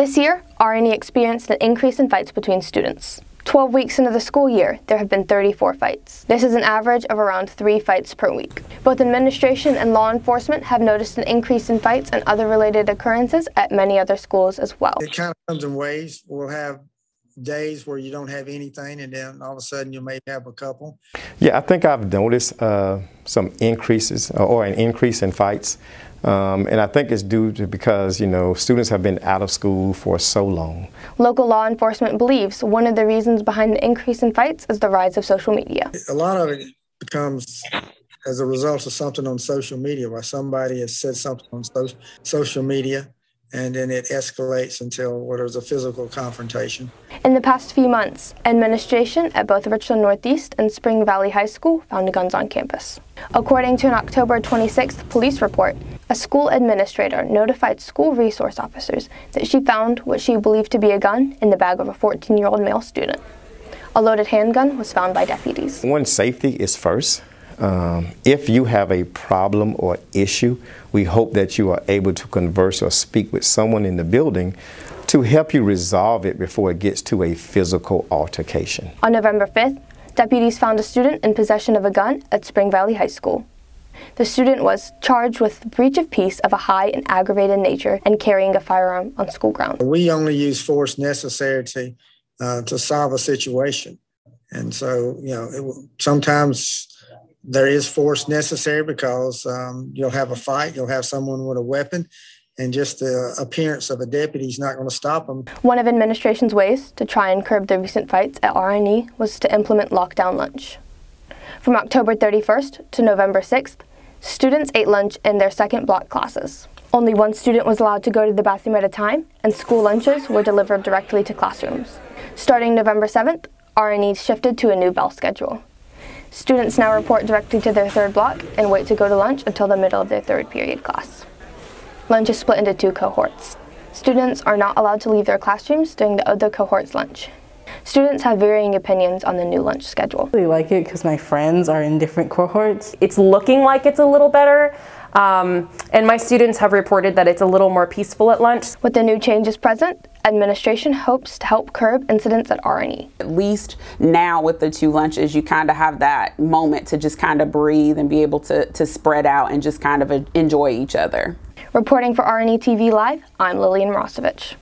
This year, RNE experienced an increase in fights between students. 12 weeks into the school year, there have been 34 fights. This is an average of around three fights per week. Both administration and law enforcement have noticed an increase in fights and other related occurrences at many other schools as well. It kind of comes in waves. We'll have days where you don't have anything, and then all of a sudden you may have a couple. Yeah, I think I've noticed uh, some increases uh, or an increase in fights. Um, and I think it's due to because, you know, students have been out of school for so long. Local law enforcement believes one of the reasons behind the increase in fights is the rise of social media. A lot of it becomes as a result of something on social media where somebody has said something on so- social media and then it escalates until where there's a physical confrontation. In the past few months, administration at both Richland Northeast and Spring Valley High School found guns on campus. According to an October 26th police report, a school administrator notified school resource officers that she found what she believed to be a gun in the bag of a 14 year old male student. A loaded handgun was found by deputies. One, safety is first. Um, if you have a problem or issue, we hope that you are able to converse or speak with someone in the building to help you resolve it before it gets to a physical altercation. On November 5th, deputies found a student in possession of a gun at Spring Valley High School. The student was charged with breach of peace of a high and aggravated nature and carrying a firearm on school grounds. We only use force necessary to, uh, to solve a situation. And so, you know, it, sometimes there is force necessary because um, you'll have a fight, you'll have someone with a weapon, and just the appearance of a deputy is not going to stop them. One of administration's ways to try and curb the recent fights at RNE was to implement lockdown lunch. From October 31st to November 6th, students ate lunch in their second block classes. Only one student was allowed to go to the bathroom at a time, and school lunches were delivered directly to classrooms. Starting November 7th, RNE shifted to a new bell schedule. Students now report directly to their third block and wait to go to lunch until the middle of their third period class. Lunch is split into two cohorts. Students are not allowed to leave their classrooms during the other cohort's lunch. Students have varying opinions on the new lunch schedule. I really like it because my friends are in different cohorts. It's looking like it's a little better, um, and my students have reported that it's a little more peaceful at lunch. With the new changes present, administration hopes to help curb incidents at RNE. At least now with the two lunches, you kind of have that moment to just kind of breathe and be able to, to spread out and just kind of enjoy each other. Reporting for RNE TV Live, I'm Lillian Rosovich.